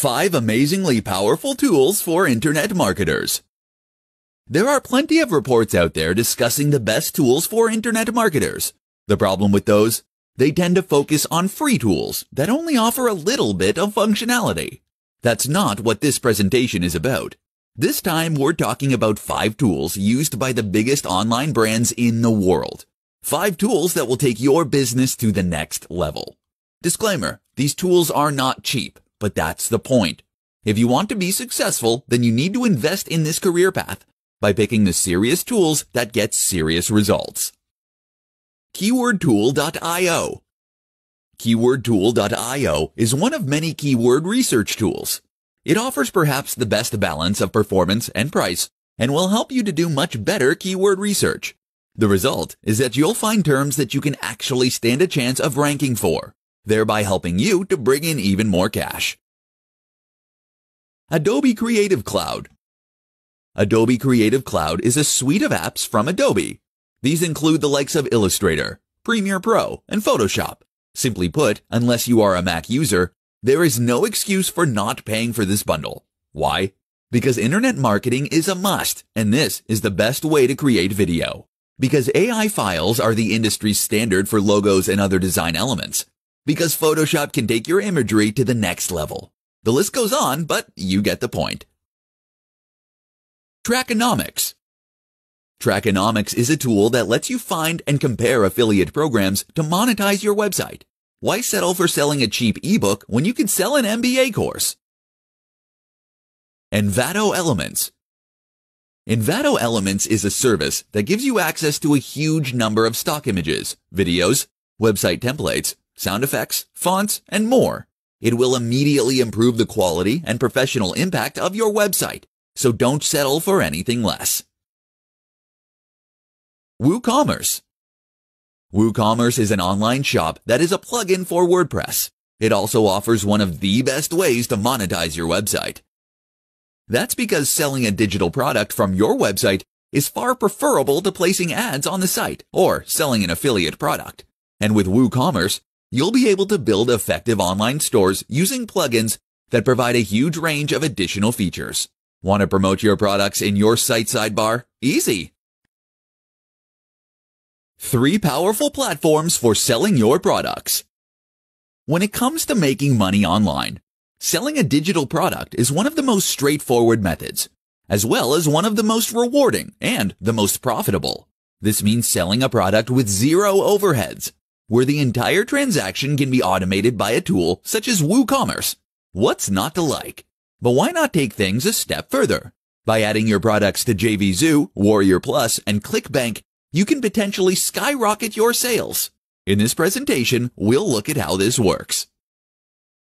5 amazingly powerful tools for internet marketers. There are plenty of reports out there discussing the best tools for internet marketers. The problem with those? They tend to focus on free tools that only offer a little bit of functionality. That's not what this presentation is about. This time we're talking about 5 tools used by the biggest online brands in the world. 5 tools that will take your business to the next level. Disclaimer, these tools are not cheap. But that's the point. If you want to be successful, then you need to invest in this career path by picking the serious tools that get serious results. KeywordTool.io KeywordTool.io is one of many keyword research tools. It offers perhaps the best balance of performance and price and will help you to do much better keyword research. The result is that you'll find terms that you can actually stand a chance of ranking for thereby helping you to bring in even more cash. Adobe Creative Cloud Adobe Creative Cloud is a suite of apps from Adobe. These include the likes of Illustrator, Premiere Pro, and Photoshop. Simply put, unless you are a Mac user, there is no excuse for not paying for this bundle. Why? Because internet marketing is a must, and this is the best way to create video. Because AI files are the industry's standard for logos and other design elements, because Photoshop can take your imagery to the next level. The list goes on, but you get the point. Trackonomics. Trackonomics is a tool that lets you find and compare affiliate programs to monetize your website. Why settle for selling a cheap ebook when you can sell an MBA course? Envato Elements. Envato Elements is a service that gives you access to a huge number of stock images, videos, website templates, sound effects, fonts, and more. It will immediately improve the quality and professional impact of your website, so don't settle for anything less. WooCommerce WooCommerce is an online shop that is a plugin for WordPress. It also offers one of the best ways to monetize your website. That's because selling a digital product from your website is far preferable to placing ads on the site or selling an affiliate product. And with WooCommerce, you'll be able to build effective online stores using plugins that provide a huge range of additional features. Want to promote your products in your site sidebar? Easy! Three powerful platforms for selling your products. When it comes to making money online, selling a digital product is one of the most straightforward methods, as well as one of the most rewarding and the most profitable. This means selling a product with zero overheads, where the entire transaction can be automated by a tool such as WooCommerce. What's not to like? But why not take things a step further? By adding your products to JVZoo, Warrior Plus, and ClickBank, you can potentially skyrocket your sales. In this presentation, we'll look at how this works.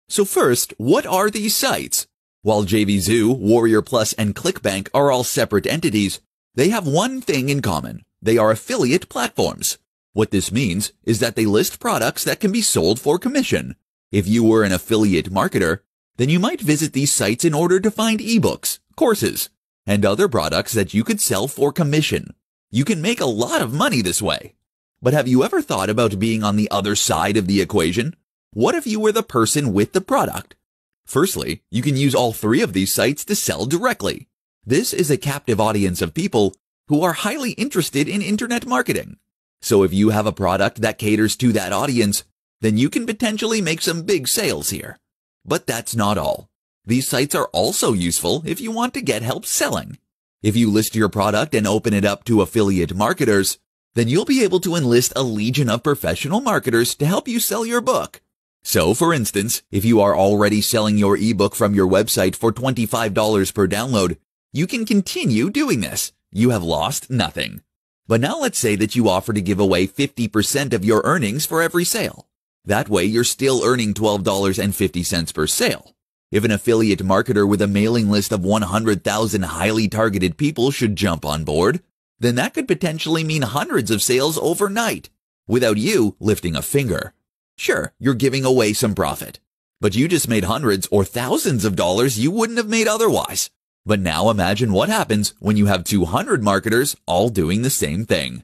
So first, what are these sites? While JVZoo, Warrior Plus, and ClickBank are all separate entities, they have one thing in common. They are affiliate platforms. What this means is that they list products that can be sold for commission. If you were an affiliate marketer, then you might visit these sites in order to find ebooks, courses, and other products that you could sell for commission. You can make a lot of money this way. But have you ever thought about being on the other side of the equation? What if you were the person with the product? Firstly, you can use all three of these sites to sell directly. This is a captive audience of people who are highly interested in internet marketing. So if you have a product that caters to that audience, then you can potentially make some big sales here. But that's not all. These sites are also useful if you want to get help selling. If you list your product and open it up to affiliate marketers, then you'll be able to enlist a legion of professional marketers to help you sell your book. So, for instance, if you are already selling your ebook from your website for $25 per download, you can continue doing this. You have lost nothing. But now let's say that you offer to give away 50% of your earnings for every sale. That way you're still earning $12.50 per sale. If an affiliate marketer with a mailing list of 100,000 highly targeted people should jump on board, then that could potentially mean hundreds of sales overnight without you lifting a finger. Sure, you're giving away some profit, but you just made hundreds or thousands of dollars you wouldn't have made otherwise. But now imagine what happens when you have 200 marketers all doing the same thing.